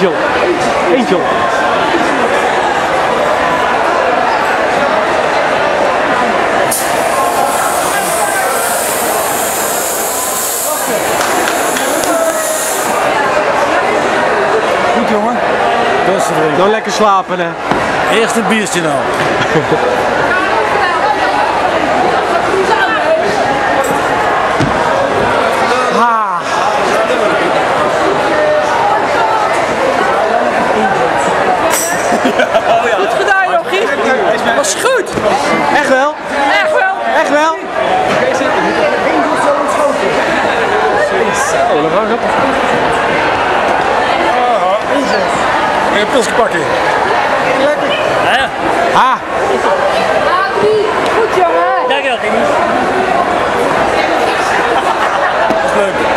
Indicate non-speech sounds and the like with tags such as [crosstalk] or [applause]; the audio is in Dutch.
Eentje op. Goed jongen. Beste drinken. Nou lekker slapen hè. Eerst een biertje nou. [laughs] gaat of? Aha, inzet. Lekker. Ja. Ah, Goed jongen. Dank Timmy. Dat is leuk.